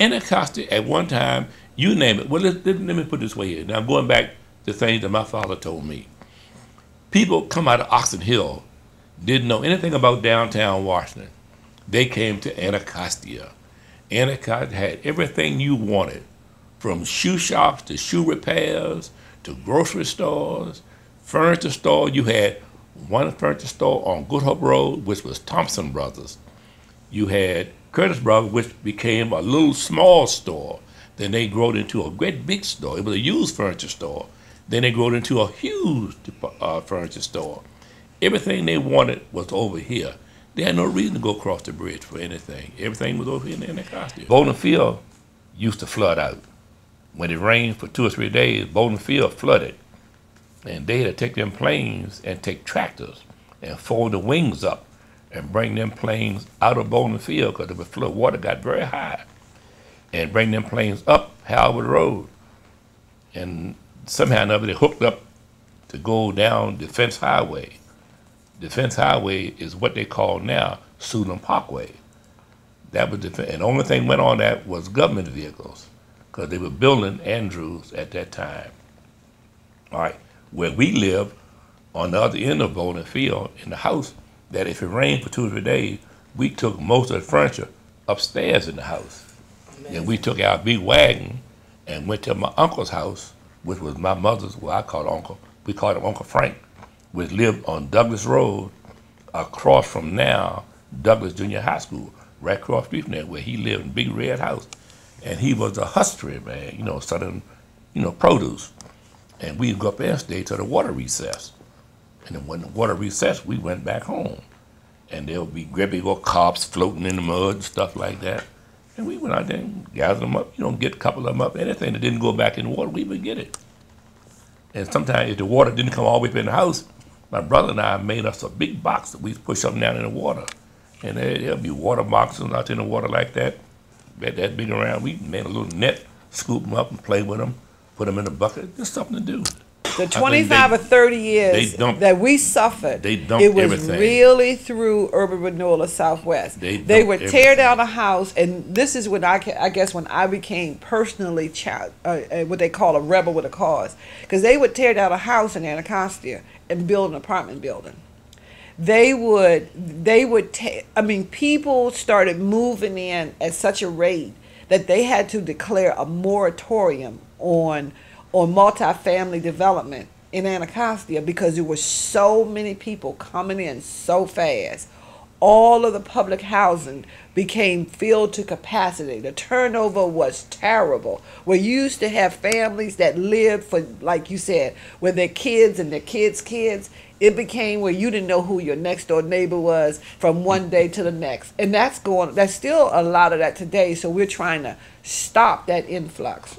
Anacostia at one time, you name it. Well, let, let, me put this way here. Now, going back to things that my father told me. People come out of Oxon Hill, didn't know anything about downtown Washington. They came to Anacostia. Anacostia had everything you wanted, from shoe shops to shoe repairs to grocery stores, furniture store. You had one furniture store on Good Hope Road, which was Thompson Brothers. You had Curtis Brothers, which became a little small store. Then they grew into a great big store. It was a used furniture store. Then they grew into a huge uh, furniture store. Everything they wanted was over here. They had no reason to go across the bridge for anything. Everything was over here in Anacostia. Bolling Field used to flood out. When it rained for two or three days, Bolling Field flooded. And they had to take them planes and take tractors and fold the wings up and bring them planes out of Bolling Field because the flood water got very high and bring them planes up Howard Road. And somehow or another they hooked up to go down Defense Highway. Defense Highway is what they call now Suitland Parkway. That was the and the only thing went on that was government vehicles because they were building Andrews at that time. All right, where we live on the other end of Bolling Field in the house, that if it rained for two or three days, we took most of the furniture upstairs in the house. Amazing. And we took our big wagon and went to my uncle's house, which was my mother's, well, I called uncle. We called him Uncle Frank, which lived on Douglas Road, across from now Douglas Junior High School, right across street from there, where he lived in big red house. And he was a hustler, man, you know, selling, you know, produce. And we'd go up there and stay till the water recess. And then when the water recessed, we went back home. And there would be great old cops floating in the mud and stuff like that. And we went out there and gathered them up, you know, get a couple of them up. Anything that didn't go back in the water, we would get it. And sometimes if the water didn't come all the way up in the house, my brother and I made us a big box that we'd push up down in the water. And there, there'll be water boxes out in the water like that, that, that big around. We made a little net, scoop them up and play with them, put them in a bucket. Just something to do the 25 they, or 30 years that we suffered, they it was everything. really through urban renewal of Southwest. They, they would everything. tear down a house, and this is when I, I guess when I became personally uh, uh, what they call a rebel with a cause, because they would tear down a house in Anacostia and build an apartment building. They would, they would. Ta- I mean, people started moving in at such a rate that they had to declare a moratorium on on multifamily development in Anacostia because there were so many people coming in so fast. All of the public housing became filled to capacity. The turnover was terrible. We used to have families that lived for, like you said, with their kids and their kids' kids. It became where you didn't know who your next door neighbor was from one day to the next. And that's going, that's still a lot of that today. So we're trying to stop that influx.